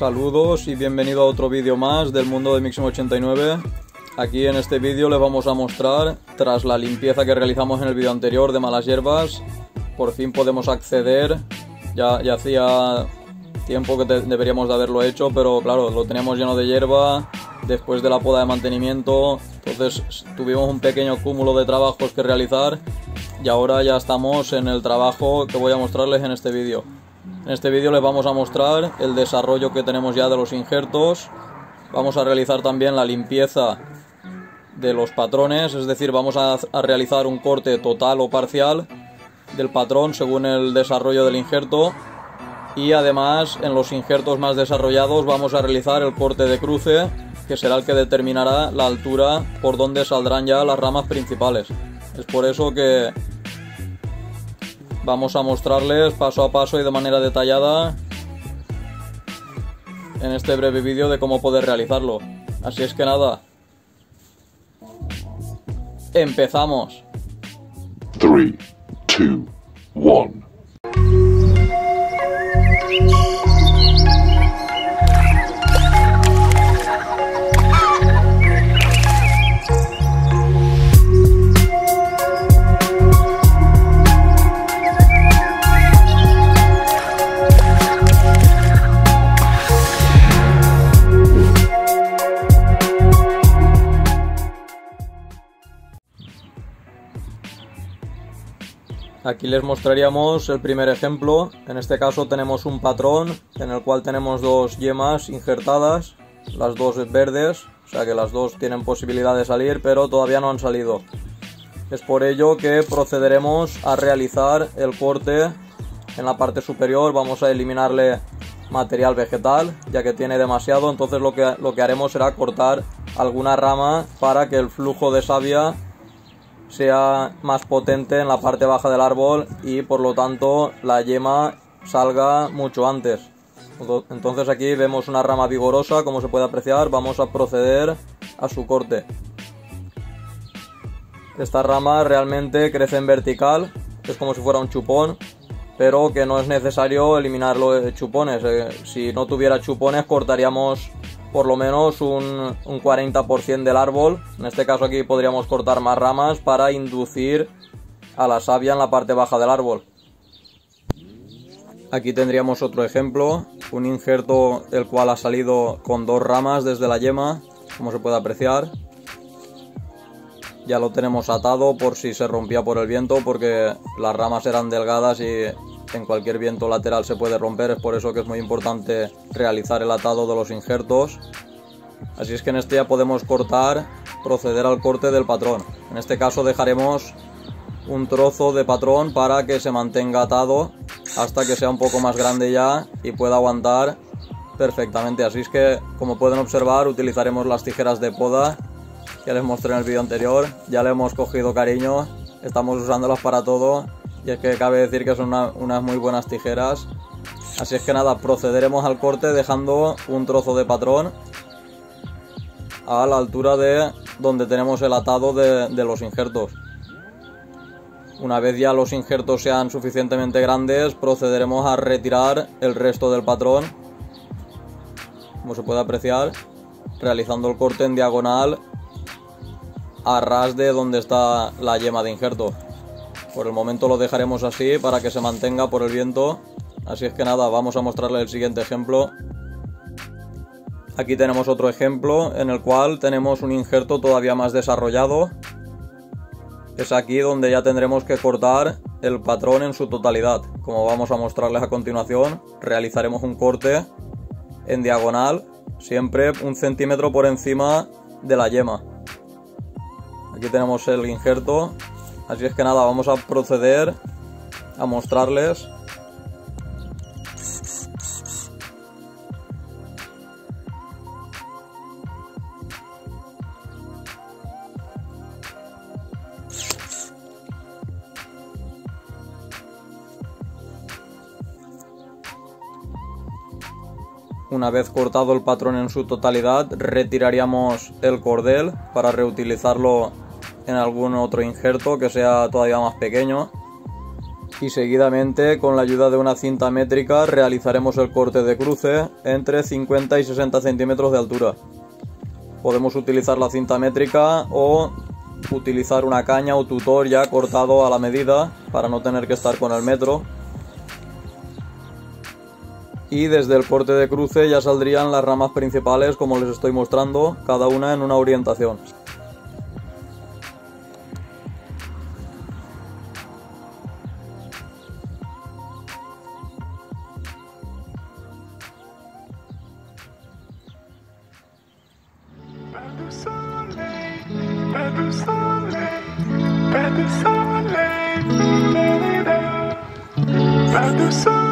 Saludos y bienvenido a otro vídeo más del mundo de Mixim89. Aquí en este vídeo les vamos a mostrar, tras la limpieza que realizamos en el vídeo anterior de malas hierbas, por fin podemos acceder, ya, ya hacía tiempo que deberíamos de haberlo hecho, pero claro, lo teníamos lleno de hierba después de la poda de mantenimiento, entonces tuvimos un pequeño cúmulo de trabajos que realizar y ahora ya estamos en el trabajo que voy a mostrarles en este vídeo. En este vídeo les vamos a mostrar el desarrollo que tenemos ya de los injertos, vamos a realizar también la limpieza de los patrones, es decir, vamos a, realizar un corte total o parcial del patrón según el desarrollo del injerto y además en los injertos más desarrollados vamos a realizar el corte de cruce que será el que determinará la altura por donde saldrán ya las ramas principales. Es por eso que vamos a mostrarles paso a paso y de manera detallada en este breve vídeo de cómo poder realizarlo. Así es que nada, empezamos. 3, 2, 1. Aquí les mostraríamos el primer ejemplo. En este caso tenemos un patrón en el cual tenemos dos yemas injertadas, las dos verdes, o sea que las dos tienen posibilidad de salir, pero todavía no han salido. Es por ello que procederemos a realizar el corte en la parte superior. Vamos a eliminarle material vegetal, ya que tiene demasiado, entonces lo que, lo que haremos será cortar alguna rama para que el flujo de savia sea más potente en la parte baja del árbol y por lo tanto la yema salga mucho antes. Entonces aquí vemos una rama vigorosa, como se puede apreciar, vamos a proceder a su corte. Esta rama realmente crece en vertical, es como si fuera un chupón, pero que no es necesario eliminarlo de chupones. Eh, si no tuviera chupones cortaríamos por lo menos un, 40% del árbol. En este caso aquí podríamos cortar más ramas para inducir a la savia en la parte baja del árbol. Aquí tendríamos otro ejemplo, un injerto el cual ha salido con dos ramas desde la yema, como se puede apreciar. Ya lo tenemos atado por si se rompía por el viento porque las ramas eran delgadas y en cualquier viento lateral se puede romper, es por eso que es muy importante realizar el atado de los injertos. Así es que en este ya podemos cortar, proceder al corte del patrón. En este caso dejaremos un trozo de patrón para que se mantenga atado hasta que sea un poco más grande ya y pueda aguantar perfectamente. Así es que, como pueden observar, utilizaremos las tijeras de poda que les mostré en el vídeo anterior. Ya le hemos cogido cariño, estamos usándolas para todo y es que cabe decir que son unas muy buenas tijeras. Así es que nada, procederemos al corte dejando un trozo de patrón a la altura de donde tenemos el atado de, de los injertos. Una vez ya los injertos sean suficientemente grandes, procederemos a retirar el resto del patrón, como se puede apreciar, realizando el corte en diagonal a ras de donde está la yema de injerto. Por el momento lo dejaremos así para que se mantenga por el viento. Así es que nada, vamos a mostrarle el siguiente ejemplo. Aquí tenemos otro ejemplo en el cual tenemos un injerto todavía más desarrollado. Es aquí donde ya tendremos que cortar el patrón en su totalidad. Como vamos a mostrarles a continuación, realizaremos un corte en diagonal, siempre un centímetro por encima de la yema. Aquí tenemos el injerto Así es que nada, vamos a proceder a mostrarles. Una vez cortado el patrón en su totalidad, retiraríamos el cordel para reutilizarlo en algún otro injerto que sea todavía más pequeño. y seguidamente con la ayuda de una cinta métrica realizaremos el corte de cruce entre 50 y 60 centímetros de altura. Podemos utilizar la cinta métrica o utilizar una caña o tutor ya cortado a la medida para no tener que estar con el metro. Y desde el corte de cruce ya saldrían las ramas principales como les estoy mostrando, cada una en una orientación. Better soleil, better soleil, better Sunday.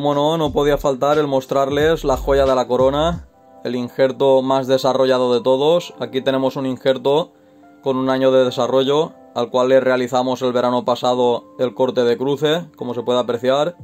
Como no, no podía faltar el mostrarles la joya de la corona, el injerto más desarrollado de todos. Aquí tenemos un injerto con un año de desarrollo, al cual le realizamos el verano pasado el corte de cruce, como se puede apreciar.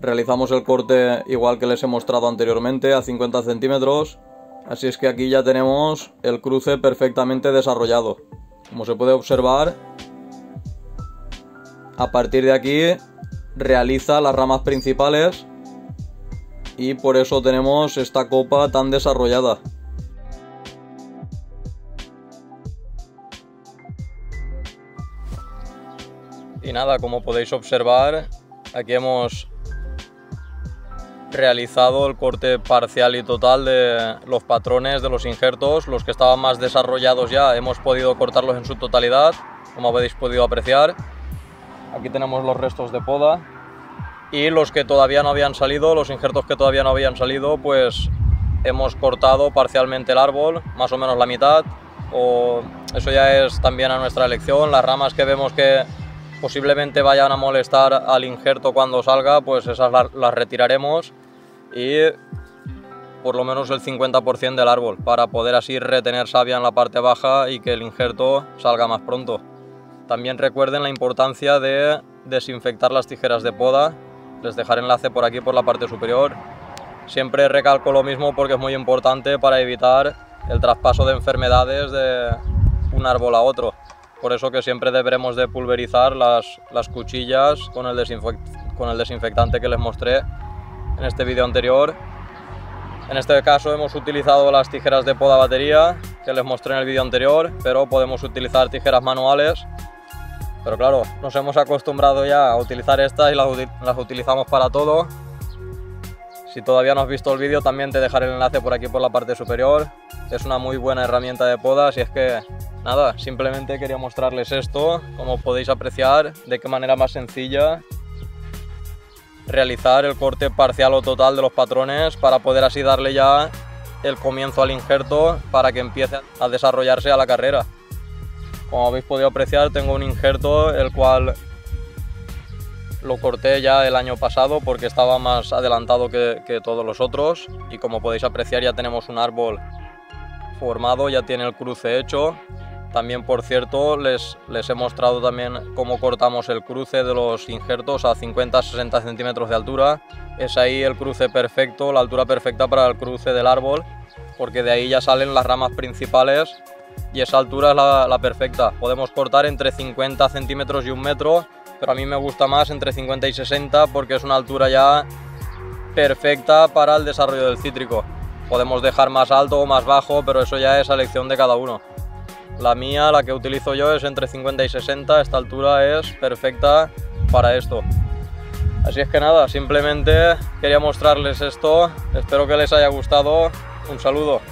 Realizamos el corte igual que les he mostrado anteriormente, a 50 centímetros. Así es que aquí ya tenemos el cruce perfectamente desarrollado. Como se puede observar, a partir de aquí realiza las ramas principales y por eso tenemos esta copa tan desarrollada. Y nada, como podéis observar, aquí hemos realizado el corte parcial y total de los patrones de los injertos. Los que estaban más desarrollados ya hemos podido cortarlos en su totalidad, como habéis podido apreciar. Aquí tenemos los restos de poda. Y los que todavía no habían salido, los injertos que todavía no habían salido, pues hemos cortado parcialmente el árbol, más o menos la mitad. O eso ya es también a nuestra elección. Las ramas que vemos que posiblemente vayan a molestar al injerto cuando salga, pues esas las retiraremos y por lo menos el 50% del árbol para poder así retener savia en la parte baja y que el injerto salga más pronto. También recuerden la importancia de desinfectar las tijeras de poda. Les dejaré enlace por aquí por la parte superior. Siempre recalco lo mismo porque es muy importante para evitar el traspaso de enfermedades de un árbol a otro. Por eso que siempre deberemos de pulverizar las, las cuchillas con el, con el desinfectante que les mostré en este vídeo anterior. En este caso hemos utilizado las tijeras de poda batería que les mostré en el vídeo anterior, pero podemos utilizar tijeras manuales. Pero claro, nos hemos acostumbrado ya a utilizar estas y las, utilizamos para todo. Si todavía no has visto el vídeo, también te dejaré el enlace por aquí por la parte superior. Es una muy buena herramienta de poda, y es que nada, simplemente quería mostrarles esto, como podéis apreciar, de qué manera más sencilla realizar el corte parcial o total de los patrones para poder así darle ya el comienzo al injerto para que empiece a desarrollarse a la carrera. Como habéis podido apreciar tengo un injerto el cual lo corté ya el año pasado porque estaba más adelantado que, todos los otros y como podéis apreciar ya tenemos un árbol formado, ya tiene el cruce hecho también, por cierto, les, les he mostrado también cómo cortamos el cruce de los injertos a 50-60 centímetros de altura. Es ahí el cruce perfecto, la altura perfecta para el cruce del árbol, porque de ahí ya salen las ramas principales y esa altura es la, la perfecta. Podemos cortar entre 50 centímetros y un metro, pero a mí me gusta más entre 50 y 60 porque es una altura ya perfecta para el desarrollo del cítrico. Podemos dejar más alto o más bajo, pero eso ya es elección de cada uno. La mía, la que utilizo yo, es entre 50 y 60. Esta altura es perfecta para esto. Así es que nada, simplemente quería mostrarles esto. Espero que les haya gustado. Un saludo.